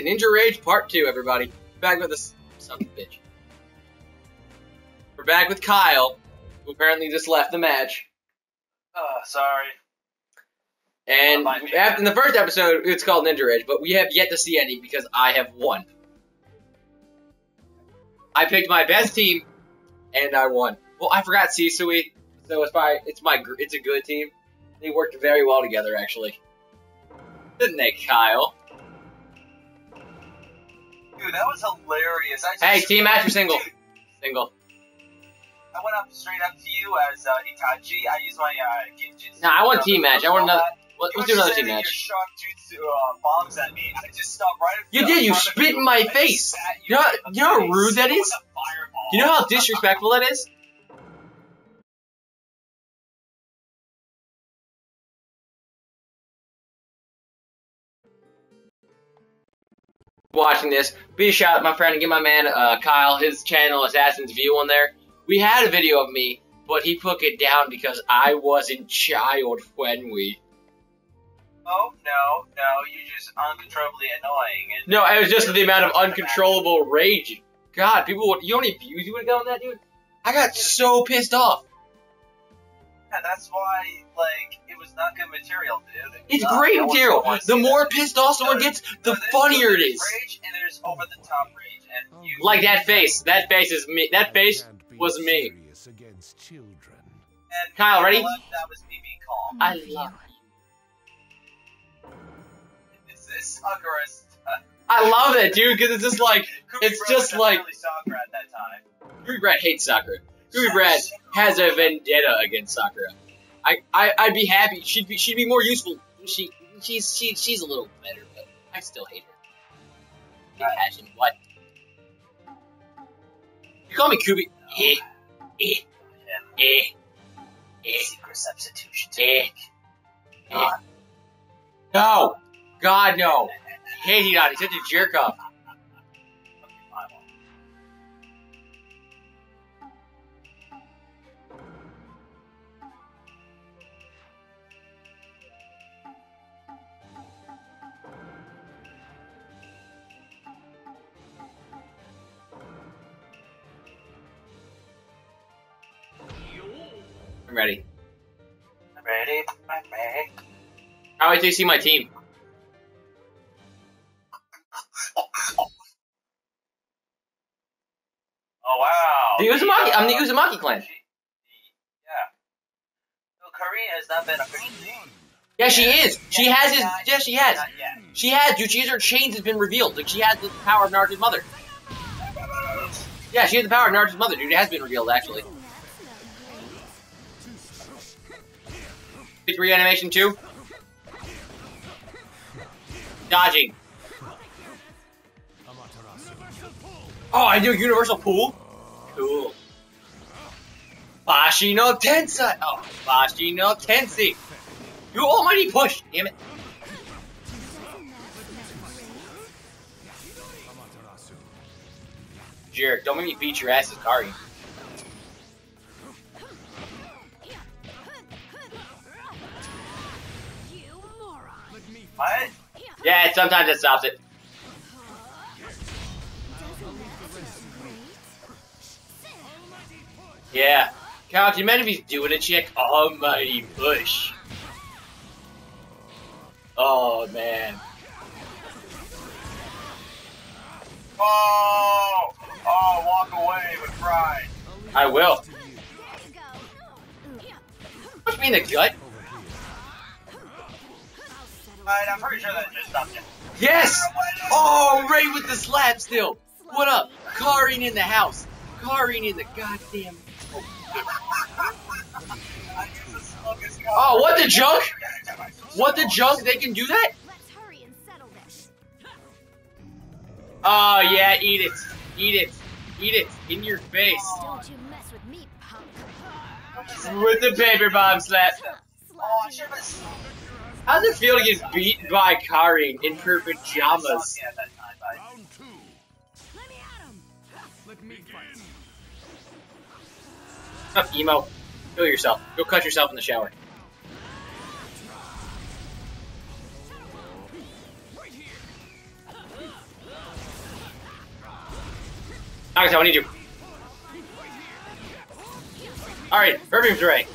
Ninja Rage Part 2, everybody. Back with this son of a bitch. We're back with Kyle, who apparently just left the match. Oh, sorry. And after in the first episode, it's called Ninja Rage, but we have yet to see any because I have won. I picked my best team, and I won. Well, I forgot Shisui, so it's my it's my gr- it's a good team. They worked very well together, actually, didn't they, Kyle? Dude, that was hilarious. I just, Hey, team match or single? Dude, Single. I went up straight up to you as uh, Itachi. I used my uh, Genjutsu. Nah, I want team match. I want another. Let, let's do another team Your match. jutsu uh, bombs at me. I just stopped right in You did, you spit in my face. You know how- you know how rude that is? You know how disrespectful that is? Watching this, be a shout out my friend and give my man uh, Kyle his channel Assassin's View on there. We had a video of me, but he took it down because I wasn't child when we. Oh no, no, you're just uncontrollably annoying. And No, it was just the amount of uncontrollable rage. God, people would. You know how many views you would have got on that, dude? I got so pissed off. Yeah, that's why, like, it was not good material, dude. It's not. great No material. The more that. pissed off someone gets, the No, funnier it is. Rage and there's over the top rage, and oh, you Like that face. That face is me. That face was me. Against children. And Kyle, ready? That was me being calm. I love It's this Sakura stuff. I love it, dude, because it's just like It's just like- definitely Sakura at that time. Ruby Brad hates Sakura. Ruby Brad has a vendetta against Sakura. I, I I'd be happy. She'd be she'd be more useful. She she's she, she's a little better, but I still hate her. Passion, what? You call me Kubi? Eh, eh, eh, eh, Secret substitution eh, eh. No, God no. Hate Hinata. He's such a jerk off. I'm ready. I'm ready. I'm ready. How wait you see my team. Oh wow. The Uzumaki. I'm the Uzumaki clan. Yeah. So Karin has not been a. Yeah, she is. She has his. Yeah, she has. She has, dude. She has her chains has been revealed. Like she has the power of Naruto's mother. Yeah, she has the power of Naruto's mother, dude. It has been revealed actually. Big reanimation too. Dodging. Oh, I do a universal pull. Cool. Bashi no Tensei. Oh, Bashi no Tensei. You almighty push. Damn it. Jerk, don't make me beat your ass as Kari. Yeah, sometimes it stops it. Yeah. Kyle, can you imagine if he's doing a chick? Oh, Almighty push. Oh, man. Oh! Oh, walk away with pride. I will. There. Push me in the gut. Alright, I'm pretty sure that just stopped it. Yes! Oh, Ray with the slap still. What up? Karin in the house. Karin in the goddamn. I use the slowest car. Oh, what the junk? What the junk? They can do that? Let's hurry and settle this. Oh, yeah, eat it. Eat it. Eat it. In your face. Don't you mess with me, punk. With the paper bomb slap. Oh, I should have How's it feel to get beat by Karin in her pajamas? Yeah, that time, but Round two. Let me at him. Let me fight. Up, emo. Kill yourself. Go cut yourself in the shower. Nagato, I need you. Alright, Perfume's Ray.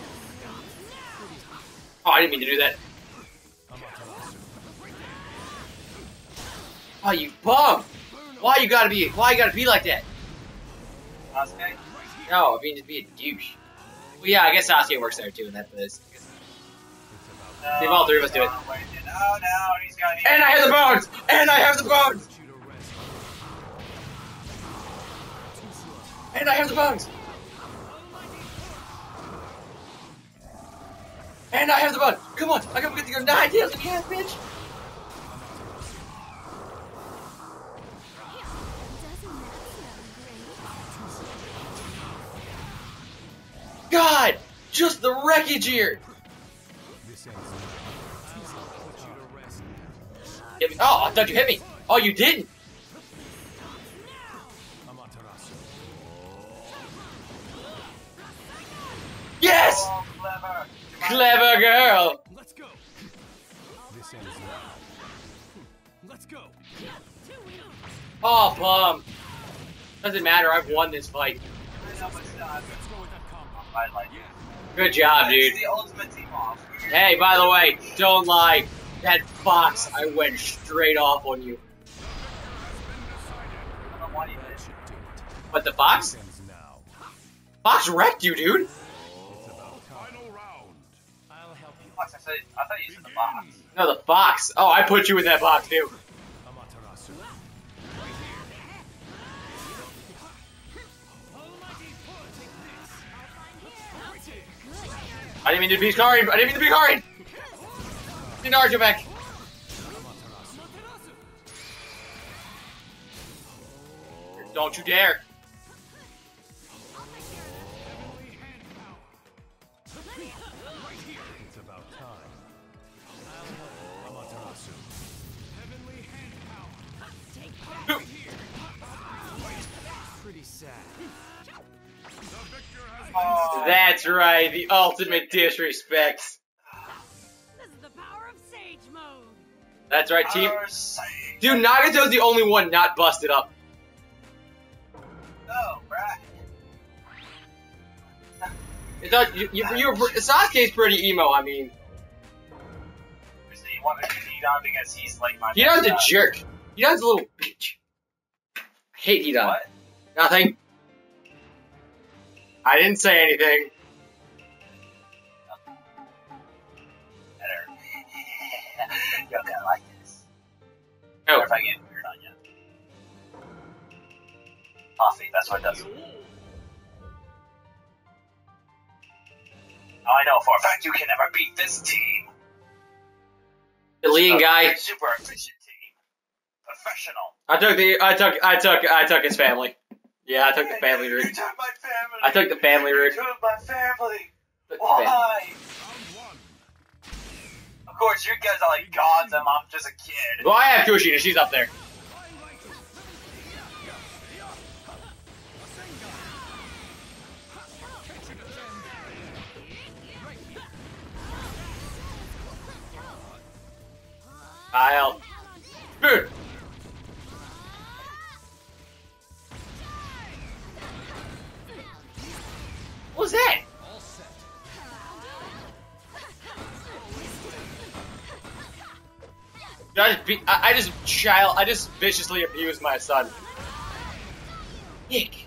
Oh, I didn't mean to do that. Oh, you bum! Why you gotta be? Why you gotta be like that? Sasuke? No, I mean just be a douche. Well, yeah, I guess Sasuke works there too in that place. No, Leave all three of us do it. Oh, oh no, he's got And I have the bones! And I have the bones! Put you to rest. And I have the bones! And I have the bones! Come on, I gotta get to go nine tails in the ass, bitch! God! Just the wreckage here! Hit me. Oh, I thought you hit me! Oh, you didn't! Yes! Oh, clever. Clever girl! Let's go. This ends now. Let's go. Oh, bum. Doesn't matter, I've won this fight. Good job, dude. the ultimate team off. Hey, by the way, don't lie. That fox, I went straight off on you. I don't know why you did. That should do it. But the fox? This ends now. Fox wrecked you, dude. It's about time. Final round. I'll help you. Fox, I said, I thought you said the box. No, the fox. Oh, I put you in that box, too. I didn't mean to be Karin. I didn't mean to be. Get Naruto back. Don't you dare. Oh, That's right. The ultimate disrespect. This is the power of Sage Mode. That's right, team. Dude, Nagato's the only one not busted up. No, Brad. It's not, you, you, you're, Sasuke's pretty emo. I mean, So you want to beat on because he's like my. Hidan's a jerk. Hidan's a little bitch. I hate friend. Hidan. What? Nothing. I didn't say anything. Better. You're gonna like this. Oh, Or if I get weird on you. Coffee, that's what it does. Oh, I know for a fact you can never beat this team. the leading guy. Super efficient team. Professional. I took the. I took. I took. I took his family. Yeah, I took the family You route. took my family. I took the family You route. took my family. Took the fam- Why? Of course, you guys are like gods, and I'm just a kid. Well, I have Kushina. She's up there. Kyle. Dude. Was set. I just, be, I, I just child, I just viciously abused my son. Nick.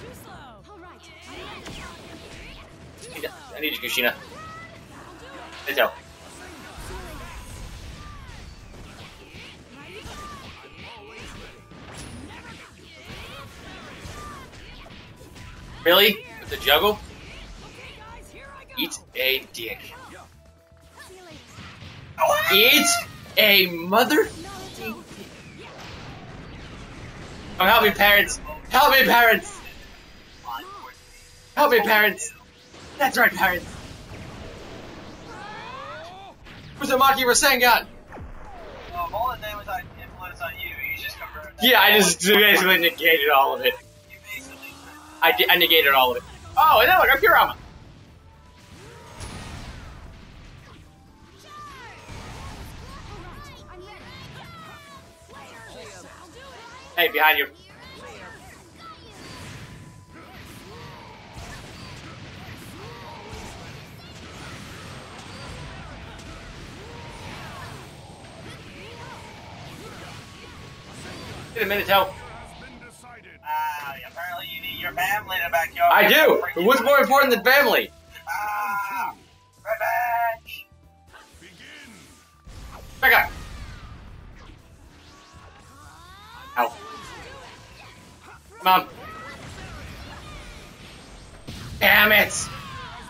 Too slow. All right. I need you, Kushina. Let's go. Really? With the juggle? Okay, guys, here I go. Eat a dick. Eat a mother. Oh, help me, parents. Help me, parents. Help me, parents. That's right, parents. Uzumaki Rasengan. Well, all the was on influence on you, you just that. Yeah, I just basically negated all of it. I, I negated all of it. Oh, and then look, I'm Kurama. Hey, behind you. Get a minute, help your family to back you up. I do. But what's more important than family? Ah, revenge. Begin. Back up. Ow. Come on. Damn it! Has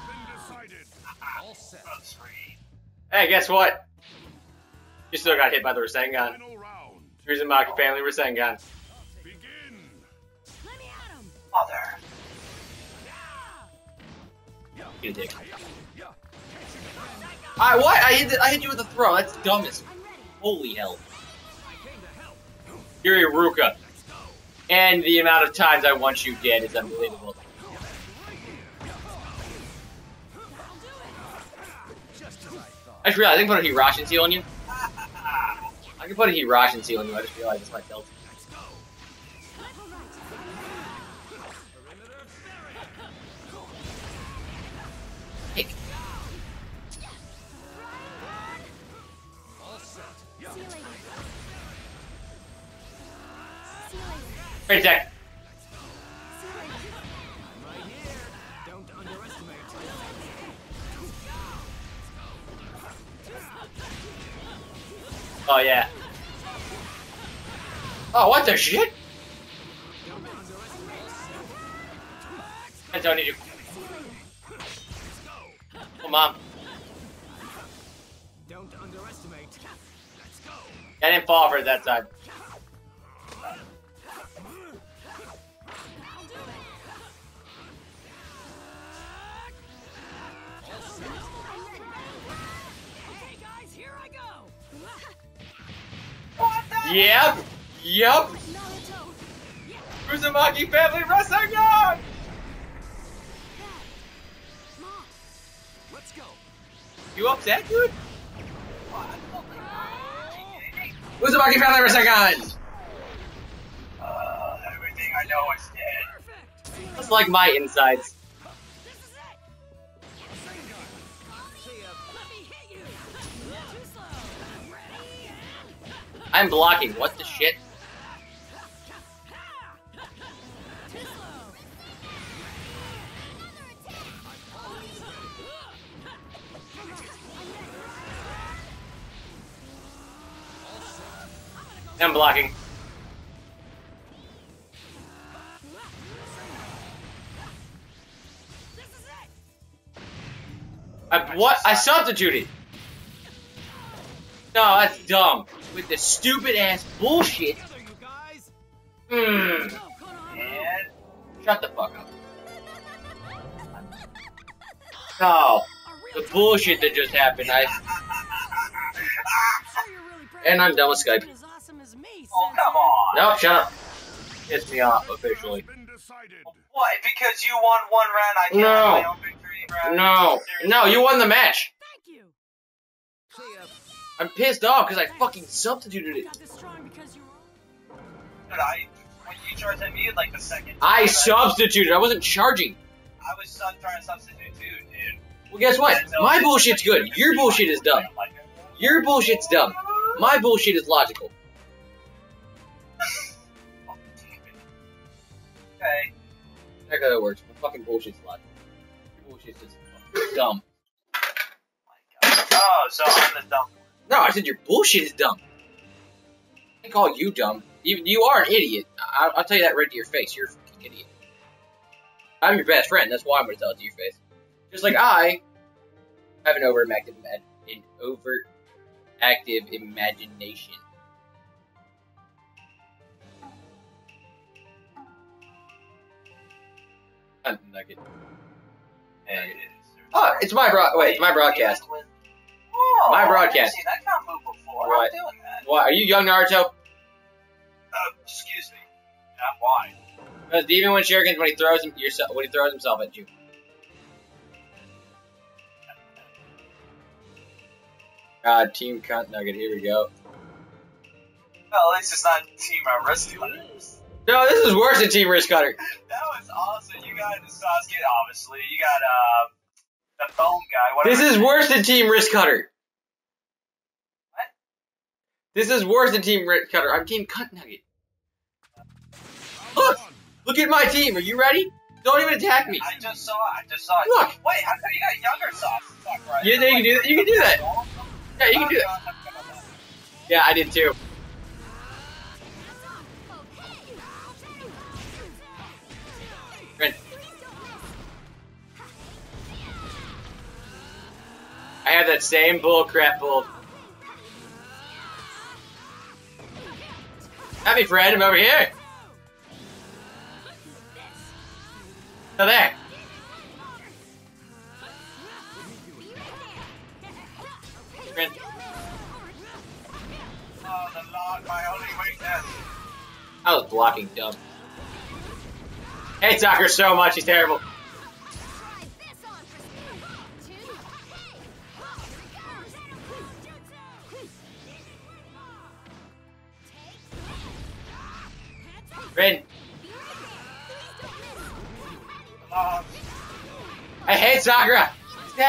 been decided. All set. That's free. Hey, guess what? You still got hit by the Rasengan. Final round. Uzumaki family Rasengan. Dick. I what? I hit, I hit you with a throw. That's dumb as holy hell. You're Ruka. And the amount of times I want you dead is unbelievable. I just realized I can put a Hiraishin seal on you. I can put a Hiraishin seal on you. I just realized it's my tilt. Great attack. See you later. Oh yeah. Oh, what the shit? I don't need you. Come oh, on. Don't underestimate. I didn't fall for it that time. Yep. Yep. Uzumaki family. Let's go. You upset, dude? Uzumaki family Rasengan! Uh, everything I know is dead. That's like my insides. I'm blocking. What the shit? I'm blocking. I, what? I substituted. No, that's dumb. With the stupid ass bullshit. Together, you guys. Hmm. Go, Konohamaru. And Shut the fuck up. No. A real The bullshit that just happened. I. So you're really proud And I'm done with Skype. As awesome as me, oh, come on. No, shut up. Piss me off officially. Has been. What? Because you won one round, I can't No. have my victory round? No. No, you won the match. Thank you. See ya. I'm pissed off because I fucking substituted it. Got this strong because you were. Dude, I, when you charged at me like the second I substituted. I wasn't charging. I was trying to substitute too, dude. Well, guess what? So- uh, My bullshit's good. Your bullshit is dumb. Your bullshit's dumb. My bullshit is logical. Damn it. Okay. How that works. My fucking bullshit's logical. Your bullshit's just dumb. Oh, so I'm the dumb. No, I said your bullshit is dumb. I call you dumb. You, you are an idiot. I, I'll tell you that right to your face. You're a fucking idiot. I'm your best friend. That's why I'm going to tell it to your face. Just like I have an overactive, an overactive imagination. I'm nugget. Oh, it's my broad. Wait, it's my broadcast. Oh, My broadcast. I've that kind of move before. What? I'm doing that. What? Are you young Naruto? Uh, excuse me. Why? Because even when Shuriken's when he throws him yourself when he throws himself at you. God, Team Cunt Nugget, here we go. Well, at least it's not Team uh, Risk Cutters. No, this is worse than Team Risk Cutter. That was awesome. You got Sasuke, obviously. You got uh, the phone guy. Whatever This is worse than Team Risk Cutter. This is worse than Team Risk Cutter. I'm Team Cut Nugget. Look! Look at my team. Are you ready? Don't even attack me. I just saw it. I just saw it. Look. Wait, how come you got younger sauce? Fuck, right? Yeah, you can do that. You can do that. Yeah, you can do that. Yeah, I did too. I have that same bullcrap bull. Happy friend, I'm over here. Oh, there. Oh, the my only weakness. I was blocking dumb. Hey, Tucker, so much. He's terrible.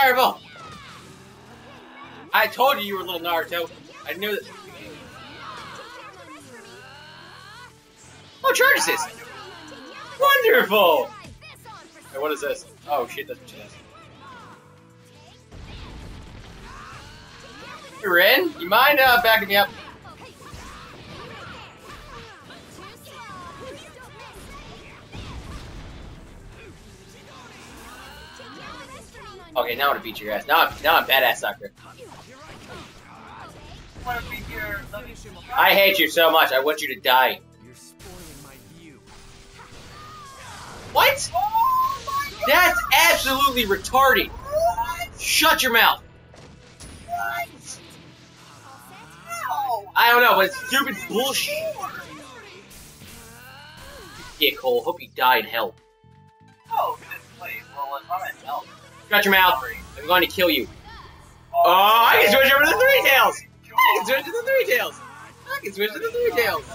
Terrible. I told you you were a little Naruto. I knew that. Oh, charge assist. Wonderful. Hey, what is this? Oh shit, that's what she does. You're in? you mind uh, backing me up? Okay, now I'm gonna beat your ass. Now I'm now I'm badass loving I hate you so much. I want you to die. What? That's absolutely retarded. Shut your mouth. I don't know, but it's stupid bullshit. Cole. Hope you die in hell. Oh, this place. Well, I'm in hell. Shut your mouth. I'm going to kill you. Oh, I can switch over to the three tails. I can switch to the three tails. I can switch to the three tails.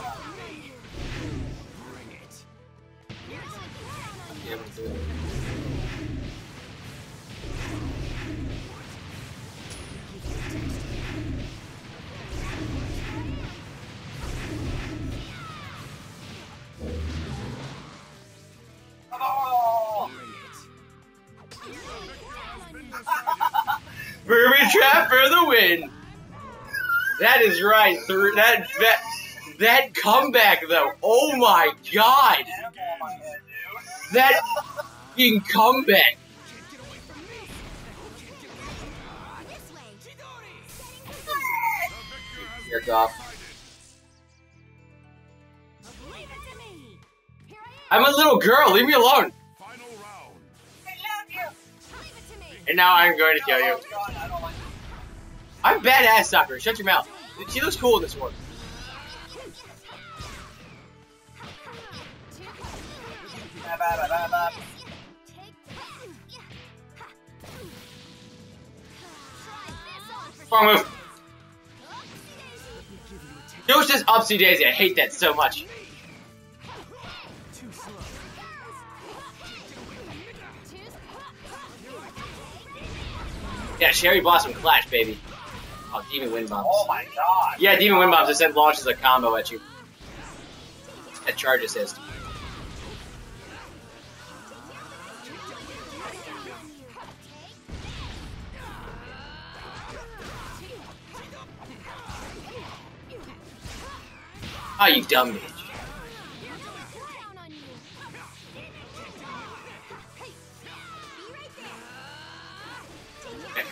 Booby trap for the win. That is right. Thr- That that that comeback though. Oh my god. Animal on my head, dude. That fucking comeback. Jerk off. I'm a little girl. Leave me alone. I love you. And now I'm going to kill you. I'm badass soccer. Shut your mouth. She looks cool in this one. Wrong move. It was just Upsy Daisy. I hate that so much. Yeah, Cherry Blossom Clash, baby. Oh, Demon Wind Bombs. Oh my god. Yeah, Demon Wind Bombs just send launches a combo at you. That charge assist. Oh, you dumb bitch.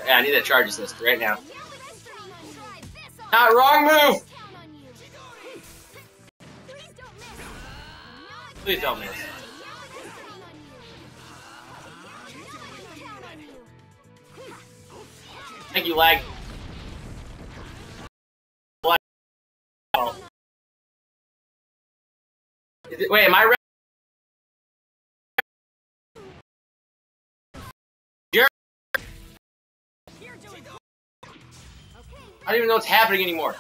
Yeah, I need that charge assist right now. Not wrong move! Please don't miss. Thank you, lag. Wait, am I ready? I don't even know what's happening anymore.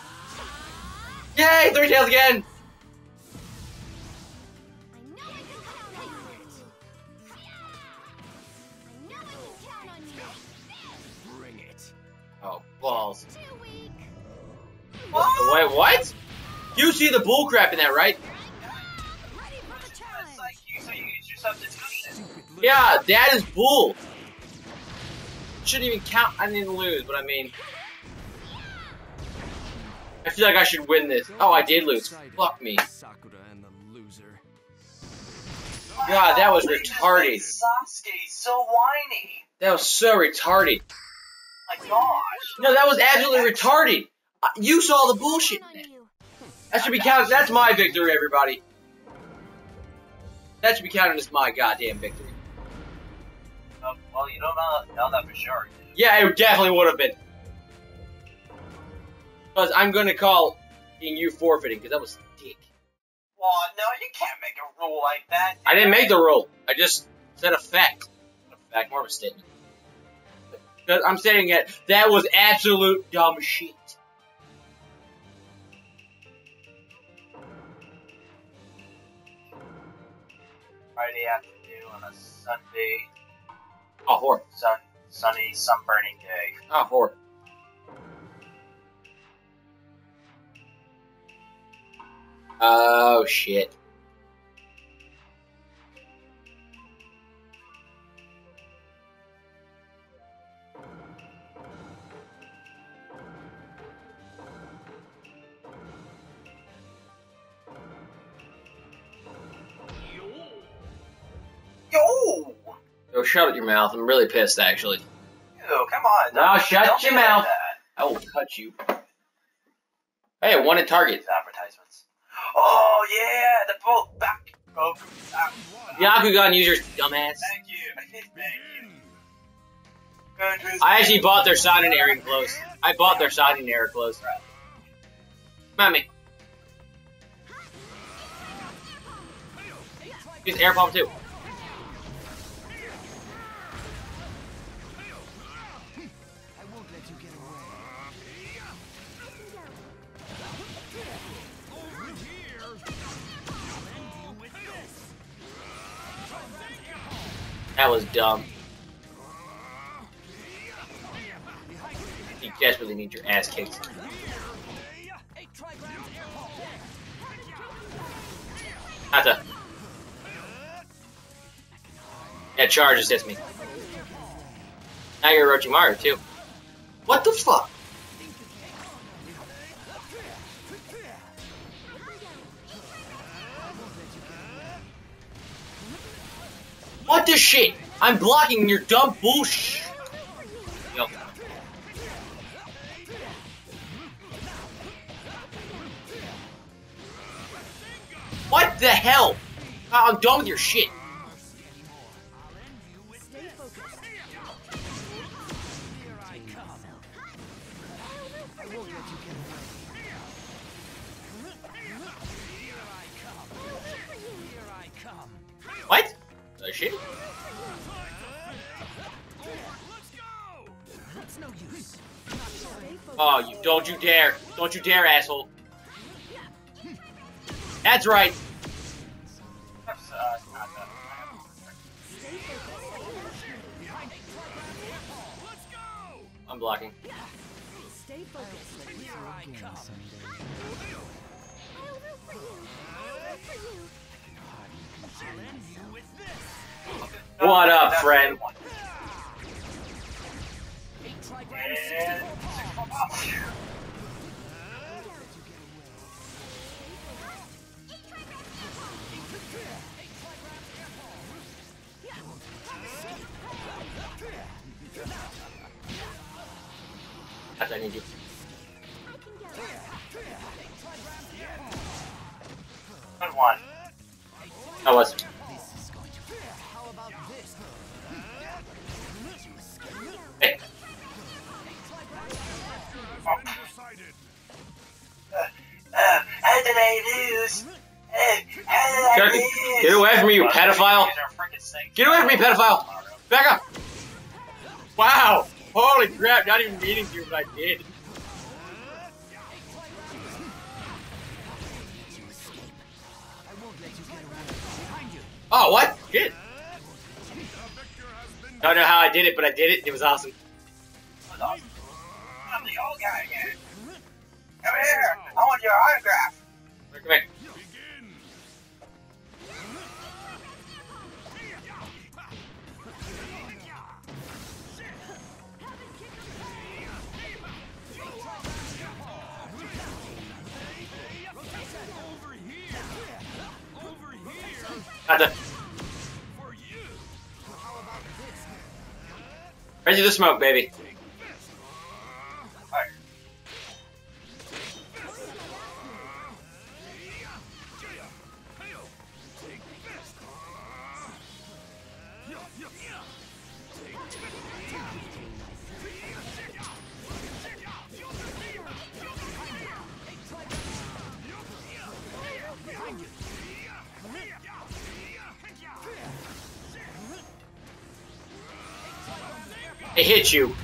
Yay, three tails again! I know I can count on you. I know I can count on you. Bring it. Oh, balls. Too. Wait, what? You see the bullcrap in that, right? Ready for the It's challenge. like you, so you use your substitution. Stupid little Yeah, that is bull. Shouldn't even count. I didn't lose, but I mean, I feel like I should win this. Oh, I did lose. Fuck me. Sakura and the loser. God, that was retarded. so whiny. That was so retarded. My gosh. No, that was absolutely retarded. Uh, You saw the bullshit. Count in on that. That should be counted. That's my victory, everybody. That should be counted as my goddamn victory. Uh, well, you don't know, know that for sure. Yeah, it definitely would have been. Because I'm going to call being you forfeiting, because that was dick. Well, no, you can't make a rule like that. I didn't make the rule. I just said a fact. Not a fact, more of a statement. Because I'm saying it, that was absolute dumb shit. Friday afternoon on a Sunday, Oh, whore. sun, sunny, sunburning day. Oh, whore. Oh, shit. Yo! Oh, shut your mouth. I'm really pissed, actually. Ew, come on. Now shut your like mouth. I will cut you. Hey, I wanted target. These Byakugan user, dumbass. Thank you. Thank you. I actually bought their sign and airing clothes. I bought their sign and air clothes. Mommy. Use air pump too. That was dumb. You desperately need your ass kicked. The. Yeah, charge just hits me. Now you're Orochimaru too. What the fuck? Shit? I'm blocking your dumb bullshit. Yo. What the hell? I'm done with your shit. I let you shit? Oh, you don't you dare. Don't you dare, asshole. That's right. I'm uh, What up, friend? the one. Eight trigrams, And 64 pulse. six more That's I need you. beating you, but I did. Oh, what? Shit. Don't know how I did it, but I did it. It was awesome. It was awesome. I'm the old guy again. Come here. I want your autograph. Come here. The. Ready to smoke, baby. Hit you.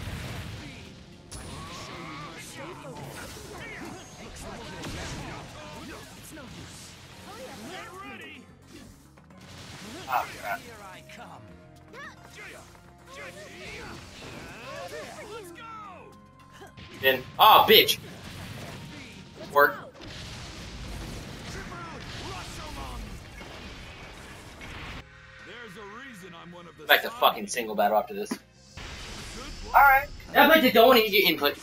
Then, oh, bitch. Work. There's a reason I'm one of the Back to fucking single battle after this. Alright. I'd like to don't need your input.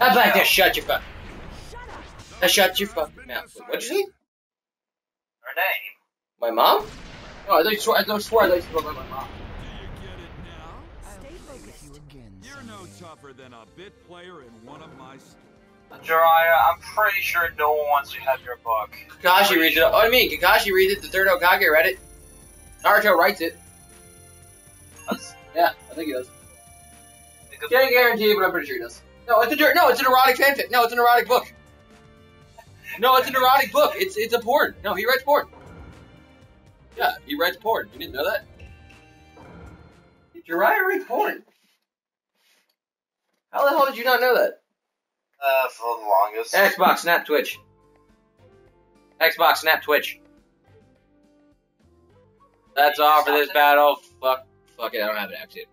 I'd like to shut your fuck. Uh, shut your fucking mouth. Wait, What'd you say? Her name. My mom? Oh, I thought you swore. I thought you swore. I thought you swore by my mom. Do you get it now? Stay focused. you again. You're no tougher than a bit player in one of my stories. Jiraiya, I'm pretty sure no one wants to have your book. Kakashi reads it. Oh, I mean, Kakashi reads it. The third Hokage read it. Naruto writes it. That's- Yeah, I think he does. Can't guarantee but I'm pretty sure he does. No, it's a no, it's an erotic fanfic. No, it's an erotic book. No, it's an erotic book. It's it's a porn. No, he writes porn. Yeah, he writes porn. You didn't know that? Jiraiya reads porn. How the hell did you not know that? Uh, for the longest. Xbox, Snap, Twitch. Xbox, Snap, Twitch. That's all for this battle. Fuck, fuck it. I don't have it actually.